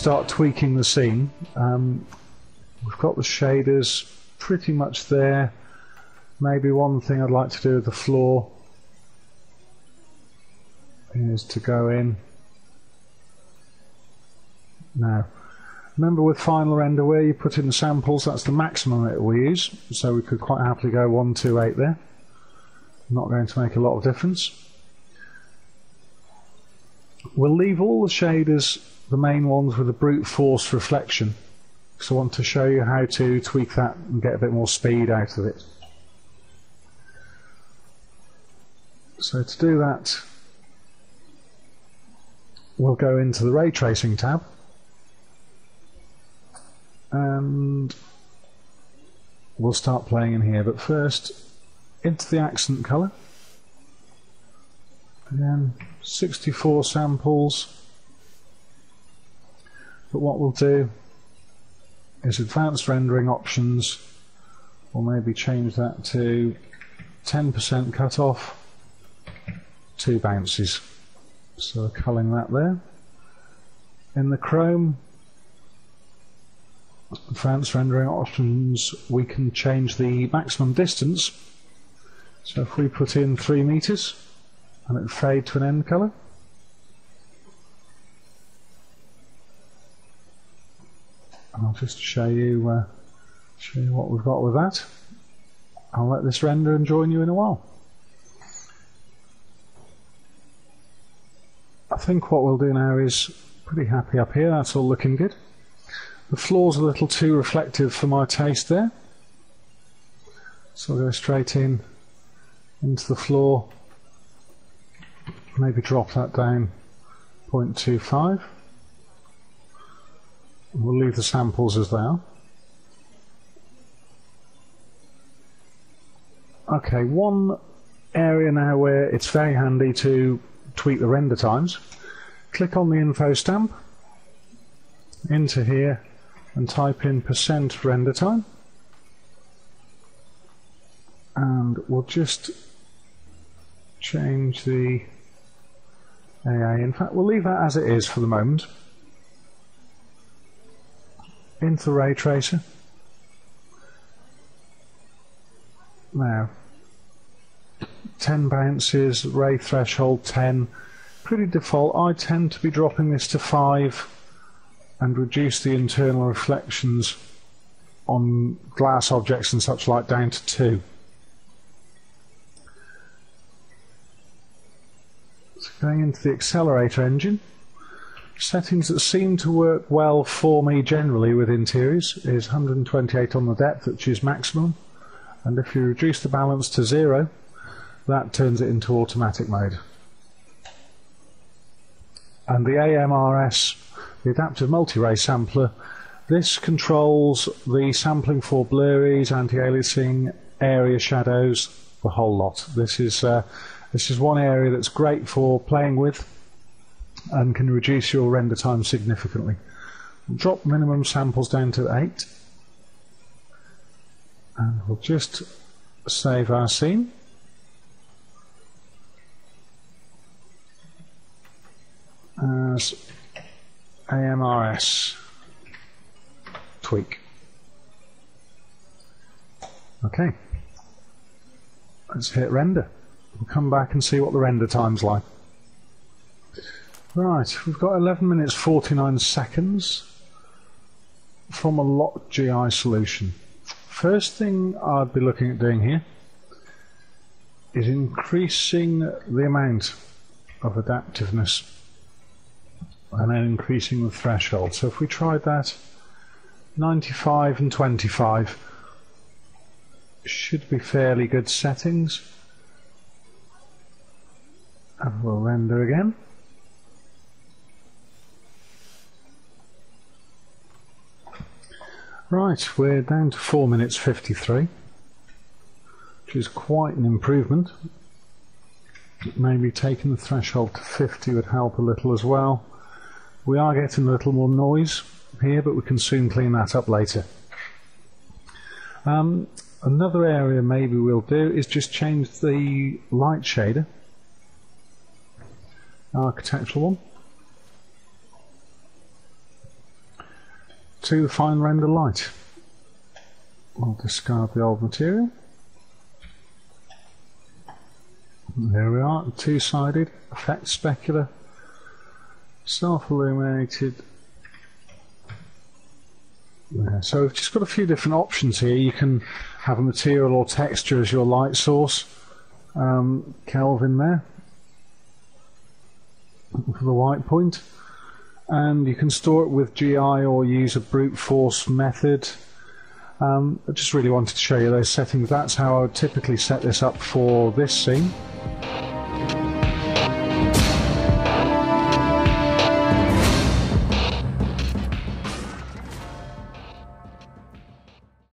start tweaking the scene. Um, we've got the shaders pretty much there. Maybe one thing I'd like to do with the floor is to go in. Now, remember with finalRender where you put in the samples, that's the maximum it will use. So we could quite happily go 128 there. Not going to make a lot of difference. We'll leave all the shaders, the main ones with the brute force reflection. So I want to show you how to tweak that and get a bit more speed out of it. So to do that, we'll go into the ray tracing tab and we'll start playing in here. But first, into the accent color. Again, 64 samples. But what we'll do is advanced rendering options. We'll maybe change that to 10% cutoff, two bounces. So culling that there. In the Chrome, advanced rendering options, we can change the maximum distance. So if we put in 3 meters and it fade to an end color. And I'll just show you uh, show you what we've got with that. I'll let this render and join you in a while. I think what we'll do now is pretty happy up here, that's all looking good. The floor's a little too reflective for my taste there. So I'll go straight in into the floor. Maybe drop that down 0.25. We'll leave the samples as they are. Okay, one area now where it's very handy to tweak the render times. Click on the info stamp into here and type in percent render time and we'll just change the AA. In fact, we'll leave that as it is for the moment. Into ray tracer. Now, 10 bounces, ray threshold 10. Pretty default. I tend to be dropping this to 5 and reduce the internal reflections on glass objects and such like down to 2. So going into the accelerator engine, settings that seem to work well for me generally with interiors is 128 on the depth, which is maximum, and if you reduce the balance to zero, that turns it into automatic mode. And the AMRS the adaptive multi-ray sampler. This controls the sampling for blurries, anti-aliasing, area shadows, the whole lot. This is uh, this is one area that's great for playing with and can reduce your render time significantly. drop minimum samples down to 8 and we'll just save our scene. As AMRS tweak. Okay, let's hit render. We'll come back and see what the render time's like. Right, we've got 11 minutes 49 seconds from a lock GI solution. First thing I'd be looking at doing here is increasing the amount of adaptiveness and then increasing the threshold. So if we tried that, 95 and 25 should be fairly good settings. And we'll render again. Right, we're down to 4 minutes 53, which is quite an improvement. Maybe taking the threshold to 50 would help a little as well. We are getting a little more noise here, but we can soon clean that up later. Um, another area maybe we'll do is just change the light shader, architectural one. To finalRender light. We'll discard the old material. There we are, two-sided, effect specular, self-illuminated. Yeah, so we've just got a few different options here. You can have a material or texture as your light source. Um, Kelvin there for the white point. And you can store it with GI or use a brute force method. Um, I just really wanted to show you those settings. That's how I would typically set this up for this scene.